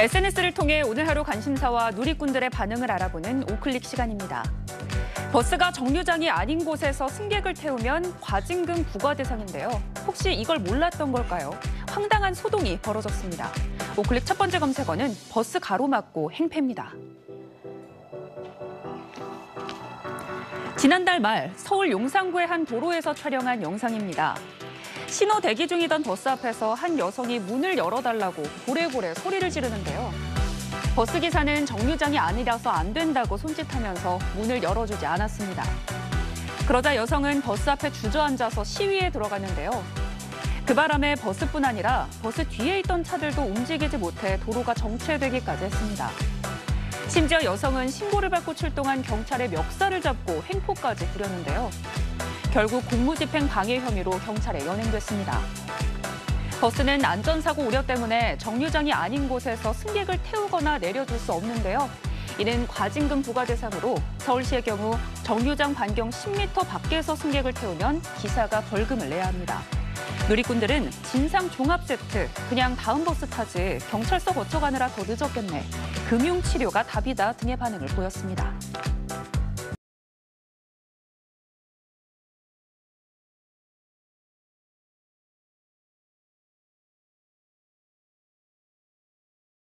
SNS를 통해 오늘 하루 관심사와 누리꾼들의 반응을 알아보는 오클릭 시간입니다. 버스가 정류장이 아닌 곳에서 승객을 태우면 과징금 부과 대상인데요. 혹시 이걸 몰랐던 걸까요? 황당한 소동이 벌어졌습니다. 오클릭 첫 번째 검색어는 버스 가로막고 행패입니다. 지난달 말 서울 용산구의 한 도로에서 촬영한 영상입니다. 신호 대기 중이던 버스 앞에서 한 여성이 문을 열어달라고 고래고래 소리를 지르는데요. 버스 기사는 정류장이 아니라서 안 된다고 손짓하면서 문을 열어주지 않았습니다. 그러자 여성은 버스 앞에 주저앉아서 시위에 들어갔는데요. 그 바람에 버스뿐 아니라 버스 뒤에 있던 차들도 움직이지 못해 도로가 정체되기까지 했습니다. 심지어 여성은 신고를 받고 출동한 경찰의 멱살을 잡고 횡포까지 부렸는데요. 결국 공무집행 방해 혐의로 경찰에 연행됐습니다. 버스는 안전사고 우려 때문에 정류장이 아닌 곳에서 승객을 태우거나 내려줄 수 없는데요. 이는 과징금 부과 대상으로 서울시의 경우 정류장 반경 10m 밖에서 승객을 태우면 기사가 벌금을 내야 합니다. 누리꾼들은 진상 종합 세트, 그냥 다음 버스 타지 경찰서 거쳐가느라 더 늦었겠네. 금융치료가 답이다 등의 반응을 보였습니다.